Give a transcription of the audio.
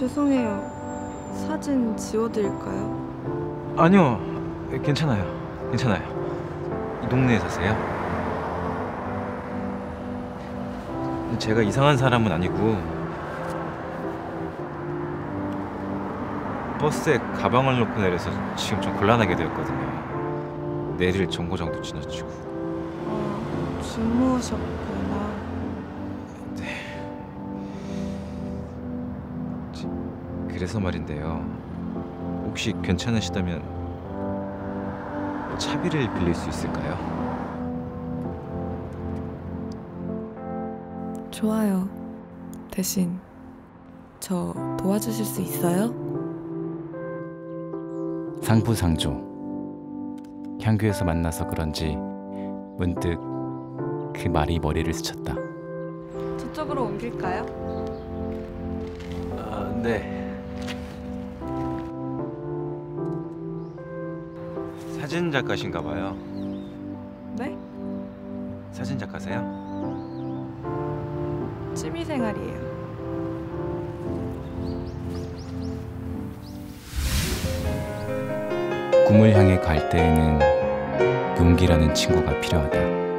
죄송해요. 사진 지워드릴까요? 아니요, 괜찮아요. 괜찮아요. 이 동네에 사세요? 제가 이상한 사람은 아니고 버스에 가방을 놓고 내려서 지금 좀 곤란하게 되었거든요. 내릴 정거장도 지나치고. 아, 주무셨구 그래서 말인데요. 혹시 괜찮으시다면 차비를 빌릴 수 있을까요? 좋아요. 대신 저 도와주실 수 있어요? 상부상조 향교에서 만나서 그런지 문득 그 말이 머리를 스쳤다. 저쪽으로 옮길까요? 아, 네. 사진 작가신가 봐요. 네? 사진 작가세요? 취미 생활이에요. 꿈을 향해 갈 때에는 용기라는 친구가 필요하다.